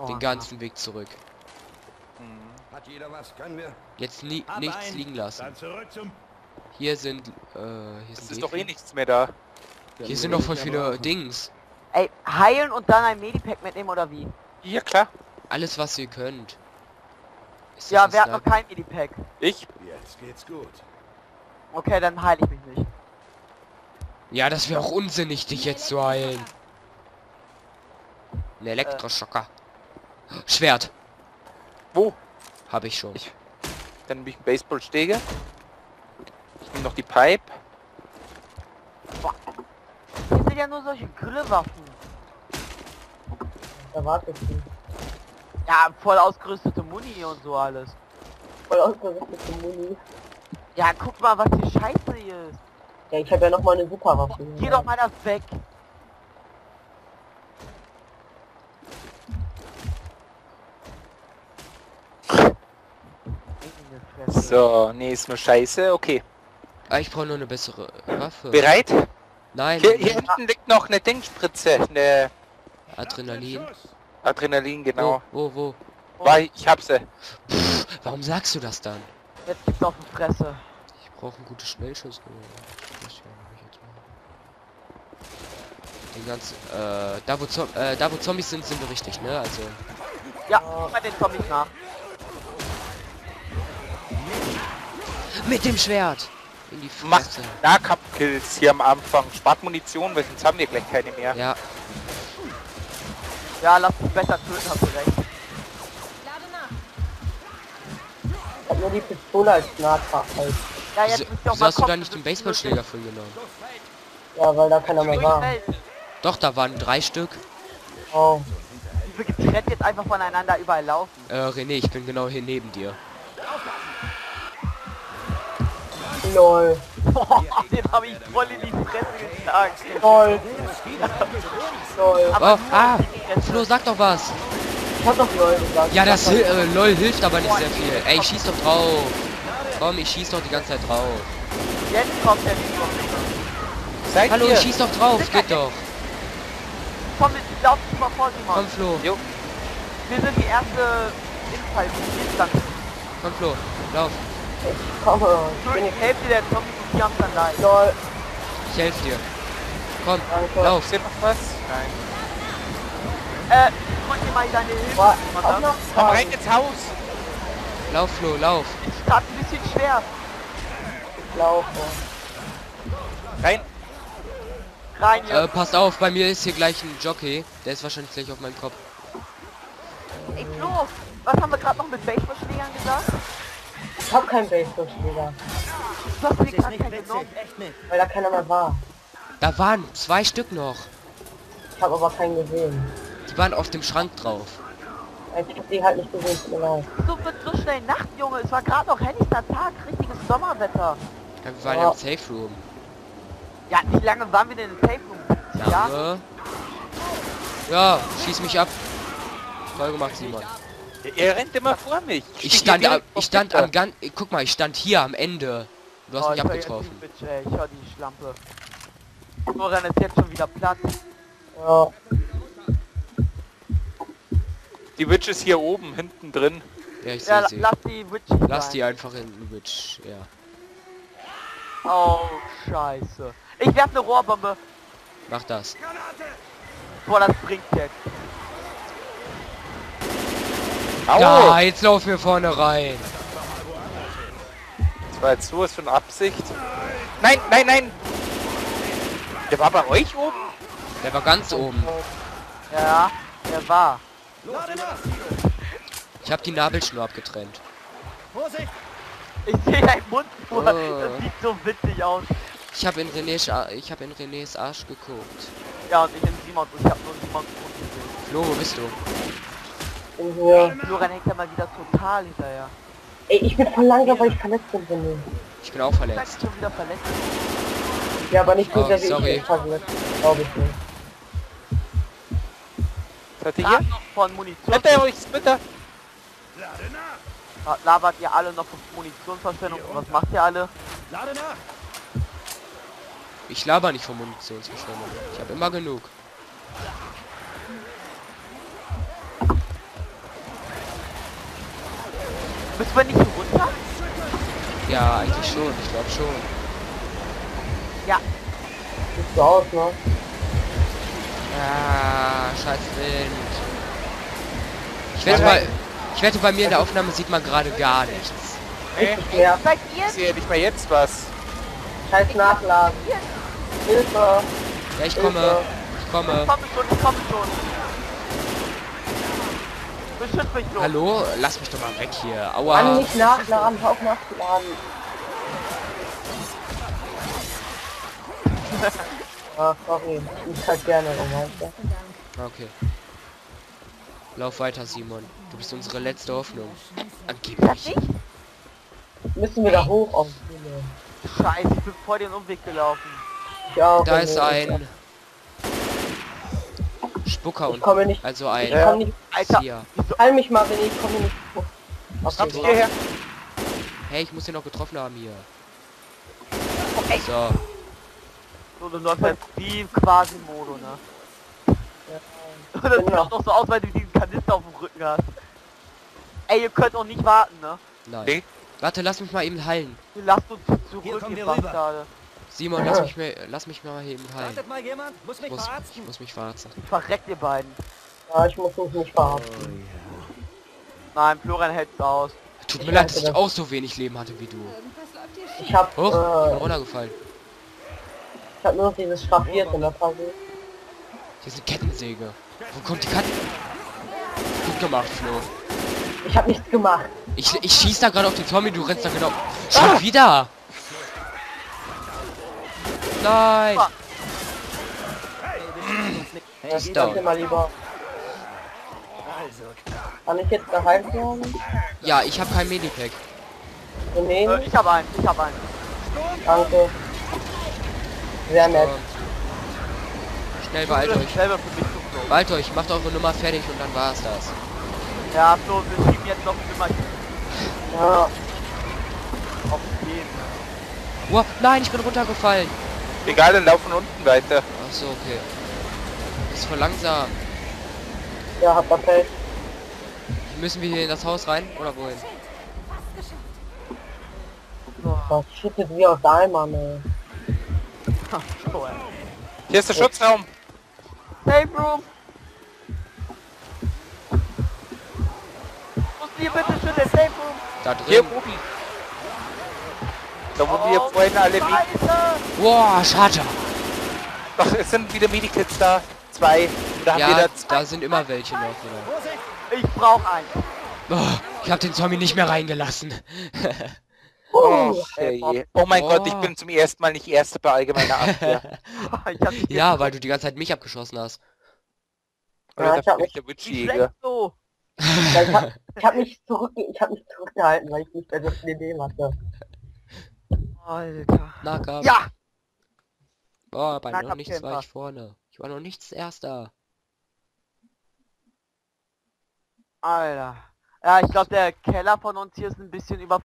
Oh, Den ganzen Weg zurück. Mhm. Hat jeder was? Können wir? Jetzt nie, Hab nichts liegen lassen. Dann zurück zum... Hier sind, äh, hier Es sind, ist doch eh nichts mehr da. hier sind noch voll viele Dings. Ey, heilen und dann ein Medipack mitnehmen oder wie? Ja, klar. Alles, was ihr könnt. Ist Ja, das wer hat noch kein Medipack? Ich? Jetzt geht's gut. Okay, dann heile ich mich nicht. Ja, das wäre auch unsinnig, dich jetzt zu heilen. Ein Elektroschocker. Schwert. Wo? Habe ich schon. Ich- Dann nehme ich einen Baseballstege. Ich nehme noch die Pipe. Hier sind ja nur solche Grillwaffen. Da wartet sie. Ja, voll ausgerüstete Muni und so alles. Voll ausgerüstete Muni. Ja, guck mal, was hier scheiße hier ist. Ja, ich habe ja noch mal eine Superwaffe. Geh doch mal das weg. So, nee, ist nur scheiße. Okay. Ah, ich brauche nur eine bessere Waffe. Bereit? Nein, Hier, hier hinten liegt noch eine Dingspritze. Eine Adrenalin. Adrenalin, genau. Wo, wo, wo? Weil ich hab sie. Pff, warum sagst du das dann? Jetzt gibt's auf die Fresse. Ich brauche einen guten Schnellschuss. Den ganzen, äh, da wo, Zom äh, da wo Zombies sind, sind wir richtig, ne? Also, Ja, guck mal den Zombies nach. Mit dem Schwert! In die Macht Fresse. Nahkampfkills hier am Anfang. Spart Munition, weil sonst haben wir gleich keine mehr. Ja, Ja, lass dich besser töten, hast du recht. Ich hab nur die Pistole als Nahkampf halt. Ja, wieso, jetzt ihr auch wieso mal hast du da nicht den ist Baseballschläger von genommen? Ja, weil da keiner mehr war. Doch, da waren drei Stück. Oh. Wir getrennt jetzt einfach voneinander überall laufen. Äh, René, ich bin genau hier neben dir. Lol. den habe ich voll in die Fresse geschlagen. Lol. Lol. Aber Oh, ah. Flo, sag doch was. Ich hab doch Lol gesagt. Ja, das Ich Hil sag äh, LOL hilft aber nicht sehr viel. Ey, ich schieß doch drauf. Komm, ich schieß doch die ganze Zeit drauf. Jetzt kommt der Mikro. Seid Hallo, ihr? ich schieß doch drauf, geht doch. Komm, lauf mal vor, Simon. Komm, Flo. Jo. Wir sind die erste. Instanz. Komm, Flo. Lauf. Ich komme. Ich bin die Hälfte der die haben dann leid. Lol. Ich helf dir. Komm, Danke. lauf. Ist hier noch was? Nein. Äh, dir mal deine Hilfe. Noch Komm rein ins Haus. Lauf, Flo, lauf. ist grad ein bisschen schwer. Ich laufe. Rein. Rein, Äh, passt auf, bei mir ist hier gleich ein Jockey. Der ist wahrscheinlich gleich auf meinem Kopf. Ey, Flo, was haben wir gerade noch mit Baseballschlägern gesagt? Ich hab keinen Baseballschläger, Das ist gerade nicht keinen witzig, genommen. echt nicht. weil da keiner mehr war. Da waren zwei Stück noch. Ich habe aber keinen gesehen. Die waren auf dem Schrank drauf. Ich hab die halt nicht gesehen, tut mir leid. So wird so schnell Nacht, Junge. Es war gerade noch helllichter Tag, richtiges Sommerwetter. Ja, wir waren Ja. im Safe Room. Ja, wie lange waren wir denn im Safe Room? Ja. Ja, schieß mich ab. Toll gemacht, Simon. Ihr rennt immer vor mich. Ich stehe stand, hier am, ich stand am ganz, guck mal, ich stand hier am Ende. Du hast Oh, mich ich abgetroffen. die Bitch, ey. Ich hör die Schlampe. Florian ist jetzt schon wieder platt. Ja. Die Witch ist hier oben, hinten drin. Ja, ich Ja, sehe sie. lass die Witch Lass sein. die einfach in Witch, ja. Oh, scheiße. Ich werf eine Rohrbombe. Mach das. Boah, das bringt jetzt. Au! Ja, jetzt lauf mir vorne rein. Das war jetzt sowas von Absicht. Nein, nein, nein! Der war bei euch oben? Der war ganz oben. Ja, der war. Ich habe die Nabelschnur abgetrennt. Vorsicht. Ich sehe deinen Mund vor. Oh. Das sieht so witzig aus. Ich habe in René's, ich habe in René's Arsch geguckt. Ja, und ich in Simon. Ich hab nur Simons Mund gesehen. Flo, wo bist du? Bin hier. Florian hängt ja mal wieder total hinterher. Ey, ich bin voll langsam, weil ich verletzt bin. René. Ich bin auch verletzt. schon wieder verletzt. Ja, aber nicht so Oh, sehr wie sorry. ich jetzt verletzt bin, glaube ich nicht. Hat ihr hier? noch von Munition. Hinter euch, Splitter! Lade nach. Ah, Labert ihr alle noch von Munitionsverschwendung? Und was macht ihr alle? Lade nach. Ich laber nicht von Munitionsverschwendung. Ich habe immer genug. Müssen wir nicht runter? Ja, eigentlich schon. Ich glaube schon. Ja. Sieht so aus, ne? Ah, scheiß Wind. Ich wette, Ja. bei, ich wette, bei mir in der Aufnahme sieht man gerade gar nichts. Schwer. Seid ich sehe nicht mal jetzt was. Scheiß Nachladen. Hilfe. Ja, ich komme. Ich Ich komme. komme schon, ich komme schon. Hallo? Lass mich doch mal weg hier. Mann, Aua. nicht nachladen, hör auf nachzuladen. ah, sorry. Ich halt gerne, du? Okay. Lauf weiter, Simon. Du bist unsere letzte Hoffnung. Angeblich. nicht? Müssen wir da hoch auf. Scheiße, ich bin vor den Umweg gelaufen. Auch. Da ist ein Spucker Ich und komme nicht. also Ich ein komm nicht. Alter, Tier. Halt mich mal, wenn ich komme nicht Okay. du hierher? Hey, ich muss den noch getroffen haben hier. Ey. So. so, du läufst halt wie im Quasi-Modo, ne? Und das sieht auch noch so aus, weil du diesen Kanister auf dem Rücken hast. Ey, ihr könnt auch nicht warten, ne? Nein. Nee. Warte, lass mich mal eben heilen. Lasst uns Hier zurück, ihr. Bastarde. Simon, lass mich mal, lass mich mal eben heilen. Wartet mal jemand? Muss Ich mich muss, verarzten. ich muss mich verarzten. Verreckt ihr beiden. Ja, ich muss mich nicht verarschen. Nein, Florian hält's aus. Tut Ich mir leid, dass ich das. auch so wenig Leben hatte wie du. Ich hab, Hoch, ich bin äh, runtergefallen. ich hab nur noch dieses Schraffierte in der Phase. Hier ist eine Kettensäge. Wo kommt die Kette? Gut gemacht, Flo. Ich hab nichts gemacht. Ich, ich schieß da gerade auf den Zombie, du rennst da genau. Schon wieder! Nein! Ah. Ja, ist down. mal lieber. Also, Kann ich jetzt geheilt werden? Ja, ich habe kein Medipack. Nee, Äh, ich hab einen, ich hab einen. danke. Sehr nett. Schnell Du beeilt euch. Beeilt euch, macht eure Nummer fertig und dann war's das. Ja, Flo, wir schieben jetzt noch immer Ja, auf den. Wow, nein, ich bin runtergefallen. Egal, dann laufen unten weiter. Ach so, okay. Ist voll langsam. ja, hat perfekt. Müssen wir hier in das Haus rein oder wohin? Das schüttet wie aus. So, ey. Hier ist der Schutzraum. Safe Room! Muss hier bitte schön der Safe Room? Da Hier drin. oben. Da wo wir Oh, vorhin alle Medi Scheiße! Wow, schade. Doch, es sind wieder Medikits da. Zwei. Haben wir Ja, da zwei? da sind immer welche noch. Oder? Vorsicht! Ich brauch einen. Oh, ich habe den Zombie nicht mehr reingelassen. Oh, Uh, hey. oh mein Oh. Gott, ich bin zum ersten Mal nicht Erster bei allgemeiner Abwehr. ja, weil du die ganze Zeit mich abgeschossen hast. Oder Ja, da ich hab mich- der schlecht so. Ja, ich, hab, ich hab mich zurück, ich hab mich zurückgehalten, weil ich nicht mehr so viel Idee hatte. Alter. Nahkampf. Ja! Boah, bei noch nichts war ich vorne. Ich war noch nichts Erster. Alter. Ja, ich glaube, der Keller von uns hier ist ein bisschen über